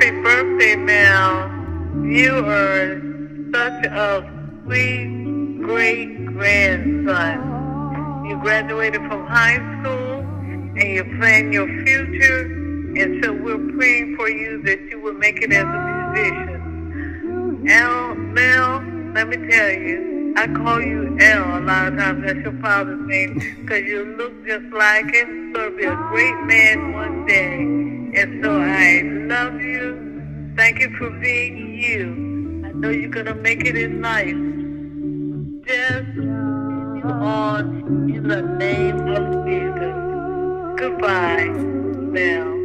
Happy birthday, Mel. You are such a sweet, great grandson. You graduated from high school and you plan your future. And so we're praying for you that you will make it as a musician. L, Mel, let me tell you, I call you L a lot of times. That's your father's name because you look just like him. So be a great man one day. And so I love you. Thank you for being you. I know you're going to make it in life. Just on in the name of Jesus. Goodbye, Mel.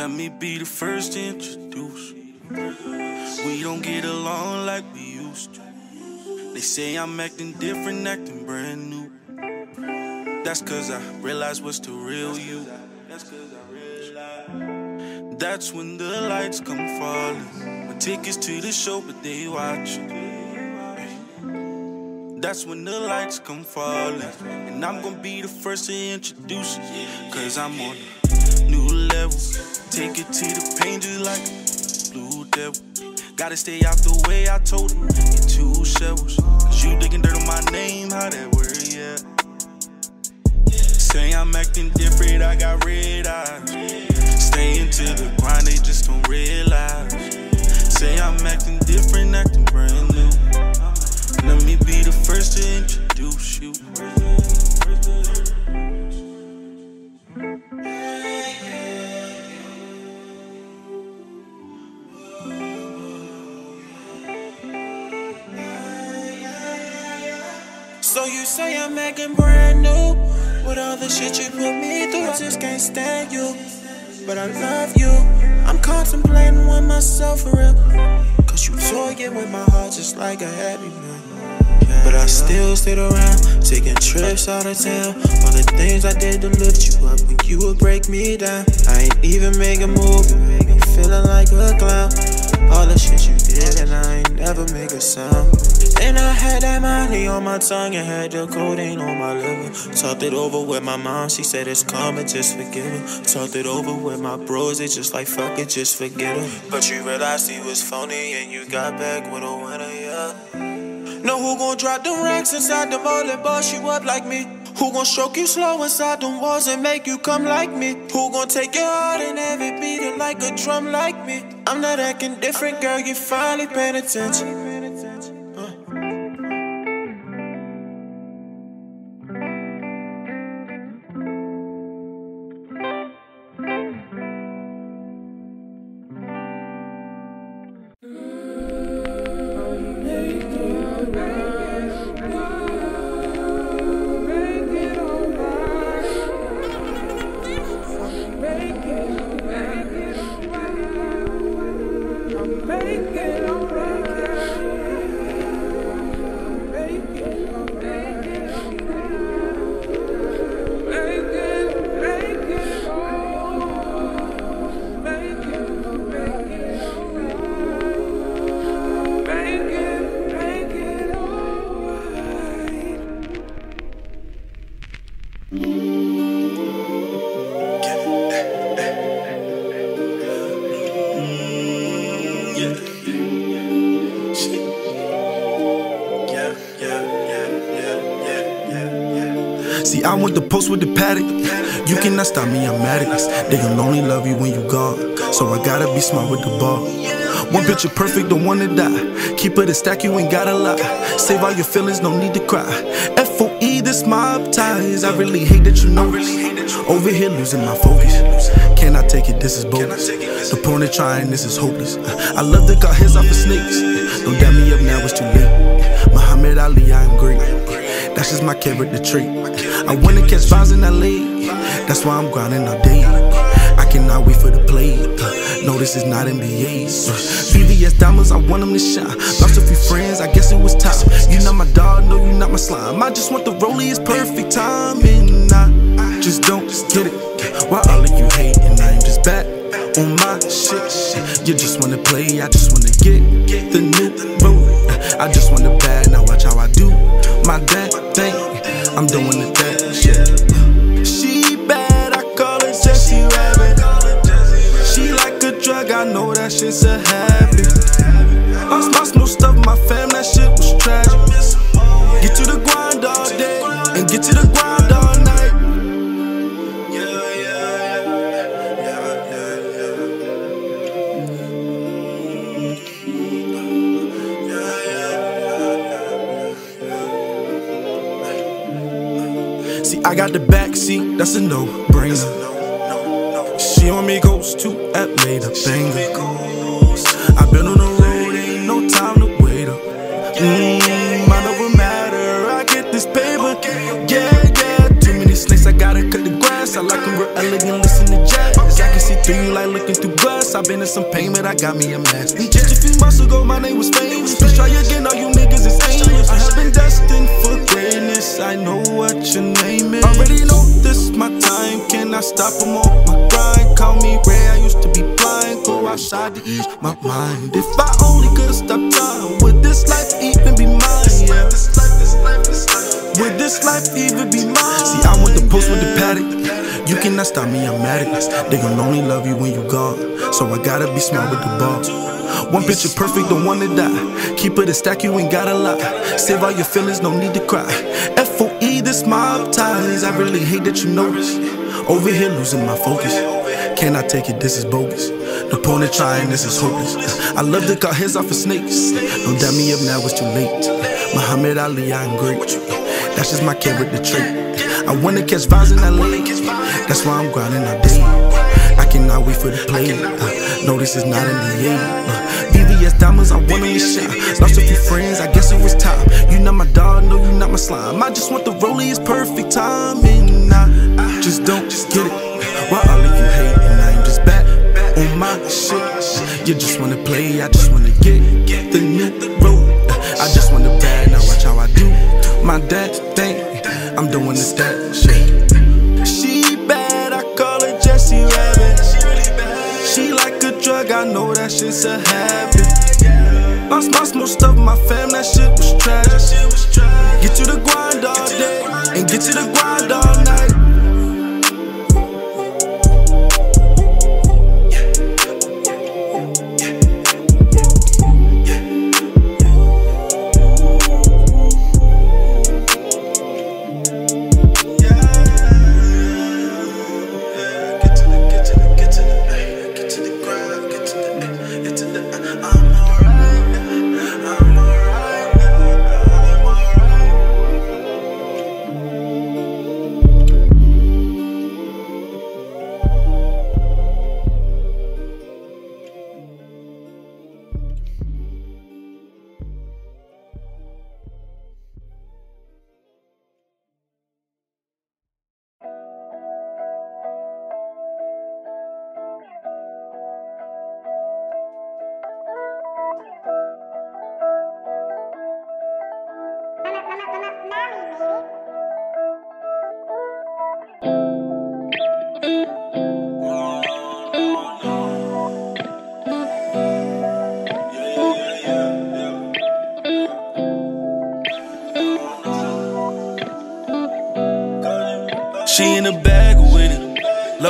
Let me be the first to introduce. We don't get along like we used to. They say I'm acting different, acting brand new. That's cause I realize what's the real you. That's when the lights come falling. My tickets to the show, but they watching. That's when the lights come falling. And I'm gonna be the first to introduce you. Cause I'm on a new level. Take it to the pain just like a blue devil. Gotta stay out the way, I told him. Get two shovels. Cause you digging dirt on my name, how that word, yeah. Say I'm acting different, I got red eyes. Staying to the grind, they just don't realize. Say I'm acting different, acting brand new. Let me be the first to introduce you. The shit you put me through, I just can't stand you. But I love you. I'm contemplating with myself for real. Cause you toying with my heart just like a happy man. But I still stayed around, taking trips out of town. All the things I did to lift you up, and you would break me down. I ain't even make a move, you make me feeling like a clown. All the shit you did, and I ain't never make a sound. And I had that money on my tongue and had the codeine on my liver. Talked it over with my mom, she said it's coming, just forgive her. Talked it over with my bros, they just like fuck it, just forget her. But you realized he was phony and you got back with a winner, yeah. Know who gon' drop them racks inside the mall and boss you up like me? Who gon' stroke you slow inside them walls and make you come like me? Who gon' take your heart and have it beating like a drum like me? I'm not acting different, girl, you finally paying attention. See, I went to post with the paddock. You cannot stop me, I'm addicts. They gon' only love you when you gone. So I gotta be smart with the ball. One picture perfect, don't wanna die. Keep it a stack, you ain't gotta lie. Save all your feelings, no need to cry. FOE, this mob ties. I really hate that you know. Over here losing my focus. Can I take it? This is bogus. The porn they trying, this is hopeless. I love to cut his off of snakes. Don't dab me up now, it's too late. Muhammad Ali, I am great. That's just my character trait. I wanna catch vibes in LA. That's why I'm grinding all day. I cannot wait for the play. Uh, no, this is not NBA. Uh, VVS diamonds, I want them to shine. Lost a few friends, I guess it was time. You not my dog, no, you're not my slime. I just want the rollie, it's perfect timing. I just don't get it. Why all of you hating? I am just back on my shit. You just wanna play, I just wanna get the new road. I just want the bad, now watch how I do my dad thing. I'm doing the that shit's a habit. I lost most of my fam, that shit was tragic. Get to the grind all day and get to the grind all night. See, I got the back seat, that's a no brainer. She on me goes to at later banger. I've been on the road, ain't no time to wait up. Mmm, mind over matter, I get this paper. Yeah, yeah, too many snakes, I gotta cut the grass. I like them real elegant, listen to jazz. I can see through you like looking through glass. I've been in some pain, but I got me a mask. Mm, just a few months ago, my name was famous. Let's try again, all you niggas is aimless. I have been destined for greatness, I know what your name is. Already know this my time, can I stop? I'm on Go outside to ease my mind. If I only could stop time, would this life even be mine? Yeah. Would this life even be mine? See, I went the post with the paddock. You cannot stop me, I'm mad at it. They gon' only love you when you gone. So I gotta be smart with the ball. One picture perfect, don't wanna die. Keep it a stack, you ain't got a lot. Save all your feelings, no need to cry. FOE, this mob ties. I really hate that you this. Over here losing my focus. Can I take it? This is bogus. The opponent trying, this is hopeless. I love to cut heads off of snakes. Don't dab me up now, it's too late. Muhammad Ali, I'm great. That's just my character trait. I wanna catch vibes in LA. That's why I'm grinding all day. I cannot wait for the play. Uh, no, this is not NBA. Uh, VVS diamonds, I want to shine. Lost a few friends, I guess it was time. You not my dog, no, you not my slime. I just want the rollie, it's perfect timing. I just don't get it. Why all of you hating? On my shit. You just wanna play, I just wanna get the new road. I just want the bad, now watch how I do my dad thing. I'm doing the that shit. She bad, I call her Jessie Rabbit. She like a drug, I know that shit's a habit. Lost, lost most of my fam, that shit was tragic.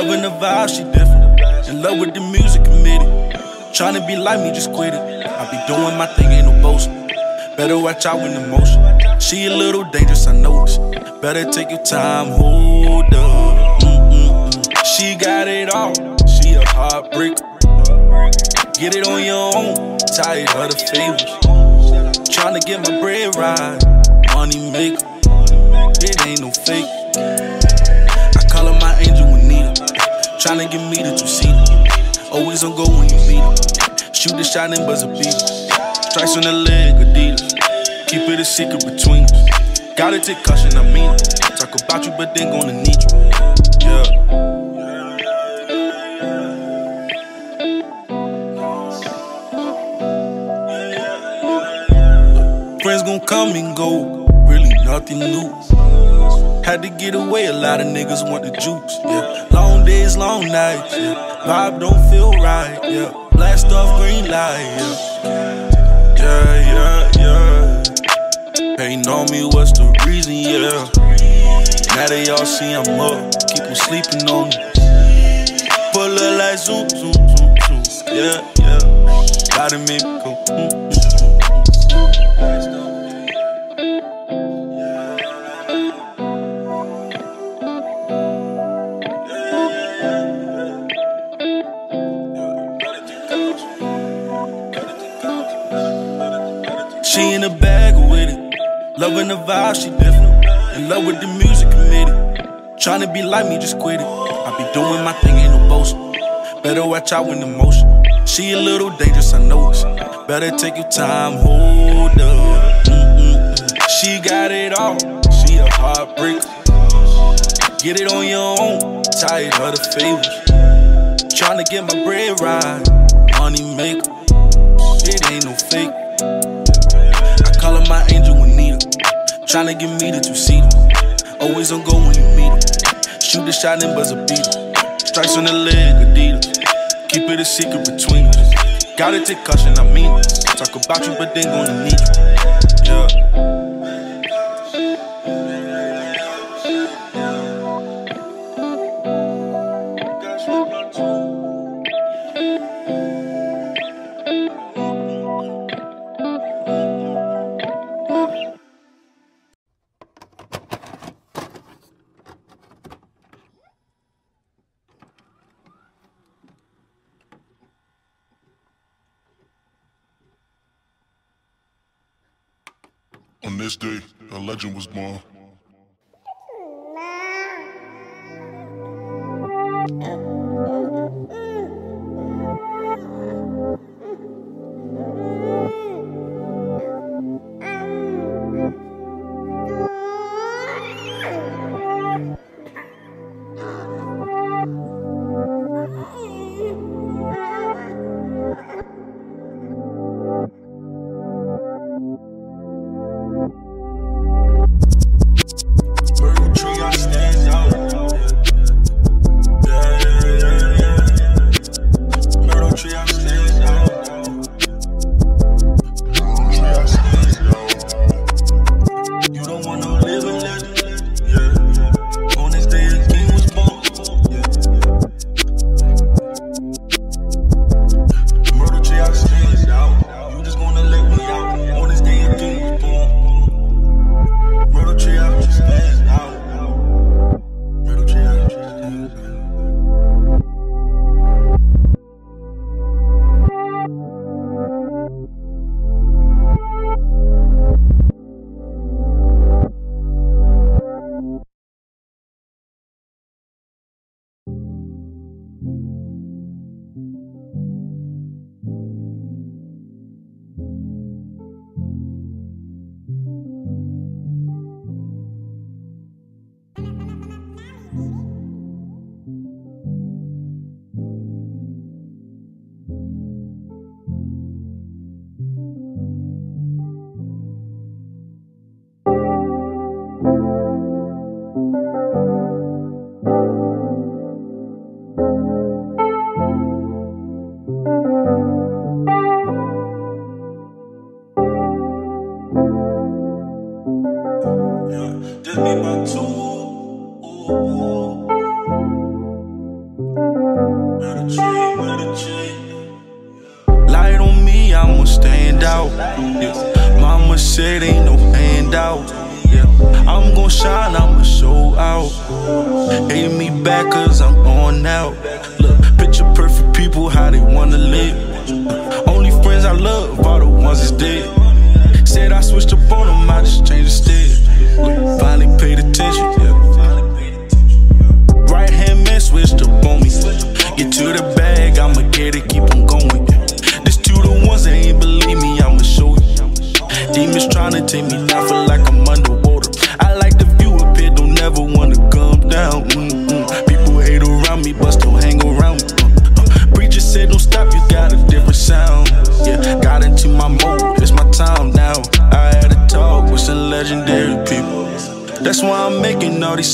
Loving the vibe, she different. In love with the music, committed. Trying to be like me, just quit it. I be doing my thing, ain't no boasting. Better watch out when emotion. She a little dangerous, I notice. Better take your time, hold up. Mm-mm-mm. She got it all. She a heartbreaker. Get it on your own. Tired of the favors. Trying to get my bread right. Money maker. It ain't no fake. Tryna get me to two seater. Always on go when you meet her. Shoot the shot and buzz a beat. Stripes on the leg, Adidas. Keep it a secret between us. Gotta take caution, I mean it. Talk about you, but then gonna need you. Yeah. Friends gon' come and go, nothing new. Had to get away, a lot of niggas want the juice, yeah. Long days, long nights, yeah. Vibe don't feel right, yeah. Blast off green light, yeah. Yeah, yeah, yeah. Hating on me, what's the reason, yeah. Now they all see I'm up, keep them sleeping on me. Pull up like zoom, zoom, zoom, zoom, yeah, yeah. Gotta make mm, She in the bag with it. Loving the vibe, she different. In love with the music committee. Tryna be like me, just quit it. I be doing my thing, ain't no boasting. Better watch out when emotion. She a little dangerous, I notice. Better take your time, hold up. Mm-mm. She got it all, she a heartbreaker. Get it on your own, tired of the favors. Tryna get my bread right, money maker. It ain't no fake. Tryna get me to two-seater. Always on go when you meet her. Shoot the shot and buzz a beater. Strikes on the leg, Adidas. Keep it a secret between us. Gotta take caution, I mean it. Talk about you, but then gonna need you. Yeah.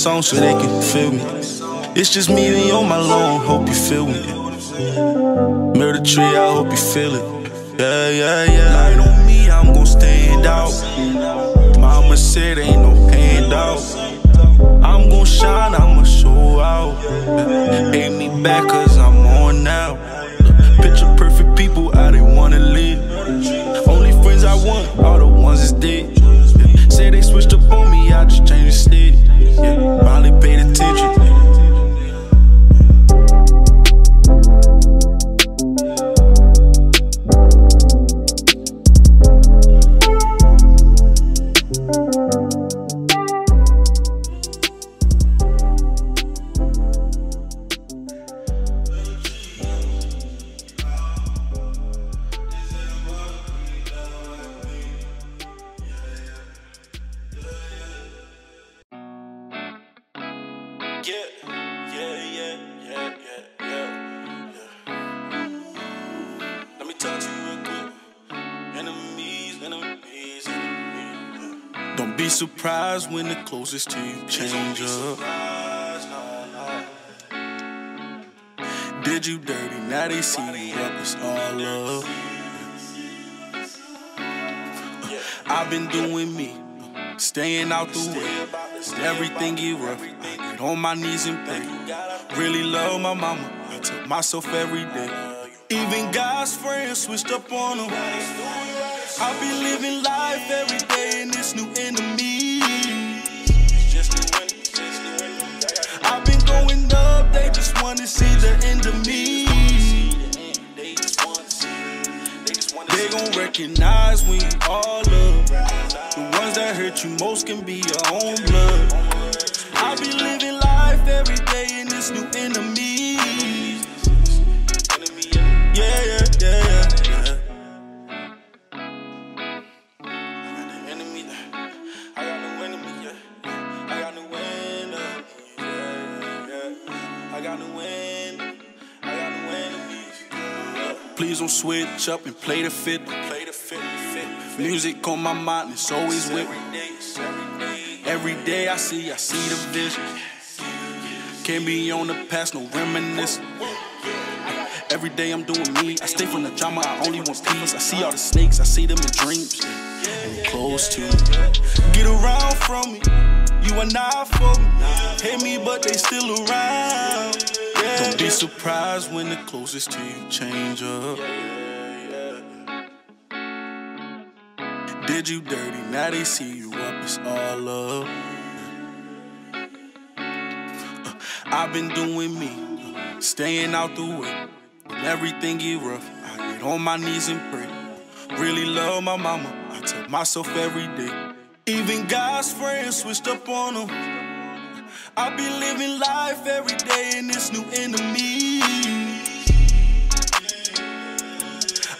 Songs so they can feel me. It's just me and you on my lawn, hope you feel me. Murder tree, I hope you feel it. Yeah, yeah, yeah. Light on me, I'm gon' stand out. Mama said ain't no handout. I'm gon' shine, I'ma show out. Hate me back Don't be surprised when the closest to you change up. Did you dirty? Now they see you up. It's all love. I've been doing me, staying out the way. Everything get rough. On my knees and pray. Really love my mama. I tell myself every day. Even God's friends switched up on them. I be living life every day in this new enemy. I've been going up, they just wanna see the end of me. They gon' recognize when you all up. The ones that hurt you most can be your own blood. I be living life every day in this new enemy. Yeah, yeah, yeah, yeah, yeah. I got the enemy, I got no enemy, yeah. I got no enemies, yeah, yeah, yeah. I got no enemy, I got no enemies. yeah. Please don't switch up and play the fit. Play the fit, fit, fit. Music on my mind, it's always with me. Every day I see, I see the vision. Can't be on the past, no reminiscing. Every day I'm doing me. I stay from the drama, I only want peace. I see all the snakes, I see them in dreams. And close to me. Get around from me. You are not for me. Hate me, but they still around. Don't be surprised when the closest to you change up. Did you dirty? Now they see you up. It's all love. Uh, I've been doing me, staying out the way. When everything get rough, I get on my knees and pray. Really love my mama, I tell myself every day. Even God's friends switched up on them. I be living life every day in this new enemy.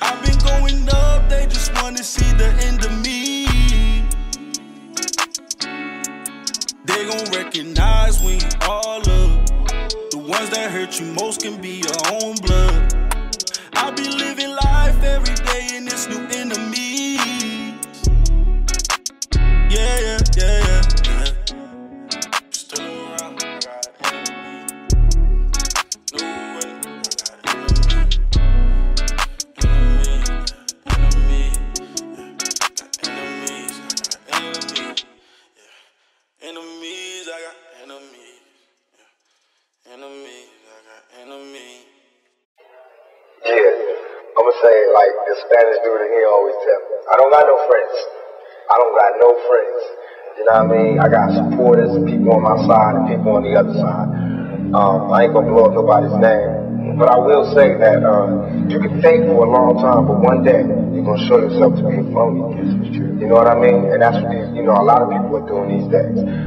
I've been going up, wanna see the end of me. They gon' recognize when you all up. The ones that hurt you most can be your own blood. I be living life every day in this new enemy. Enemies. Enemies, I got enemies. Yeah, I'ma say like the Spanish dude in here always tell me, I don't got no friends. I don't got no friends. You know what I mean? I got supporters, people on my side and people on the other side. Um, I ain't gonna blow up nobody's name, but I will say that uh, you can fake for a long time, but one day you're gonna show yourself to be a phony. You know what I mean? And that's what these, you know, a lot of people are doing these days.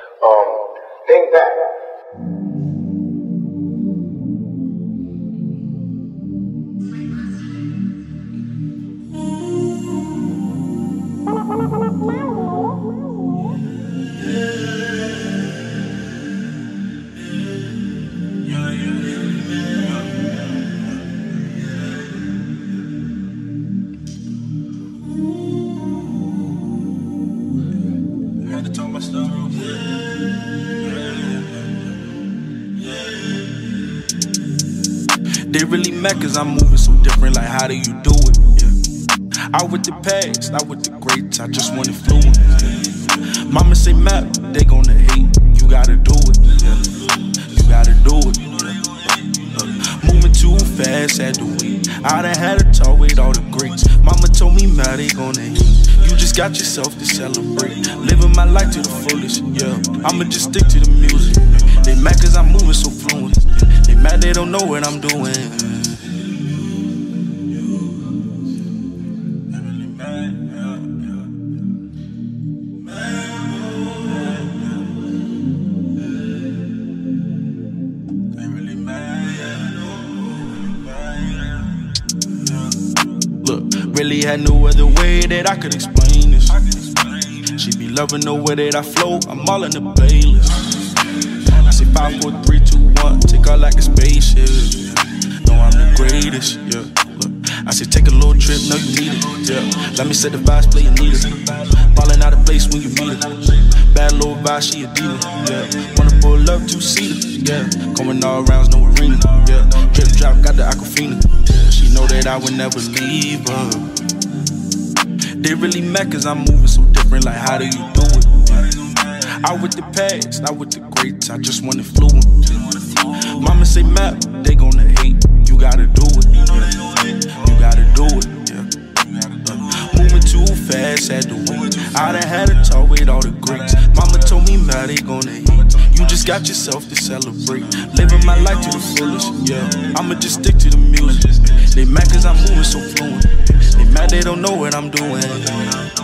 Really cause I'm moving so different, like how do you do it? Yeah. Out with the past, out with the greats, I just want influence. Yeah. Mama say map, they gonna hate, you gotta do it. Yeah. You gotta do it. Uh, moving too fast, had to wait. I done had a talk with all the greats. Mama told me mad, they gonna hate. You just got yourself to celebrate. Living my life to the fullest, yeah. I'ma just stick to the music. They mad cause I'm moving so fluent. They mad they don't know what I'm doing. Really had no other way that I could explain this. She be loving the way that I flow, I'm all in the playlist. I say five, four, three, two, one, take off like a spaceship. Know I'm the greatest, yeah. I say take a little trip, know you need it, yeah. Let me set the vibes, play Anita. Falling out of place when you meet her. Bad little vibe, she a diva, yeah. Wanna pull up two seater, yeah. Going all rounds, no arena, yeah. Drip drop, got the Aquafina. She know that I would never leave her. They really mad cause I'm moving so different, like how do you do it? Out with the past, out with the greats, I just want influence. Mama say map, they gonna hate, you gotta do it. You gotta do it, yeah. Moving too fast, had to wait. I done had a talk with all the greats. Mama told me mad, they gonna hate. You just got yourself to celebrate. Living my life to the fullest, yeah. I'ma just stick to the music. They mad cause I'm moving so fluent. They mad they don't know what I'm doing.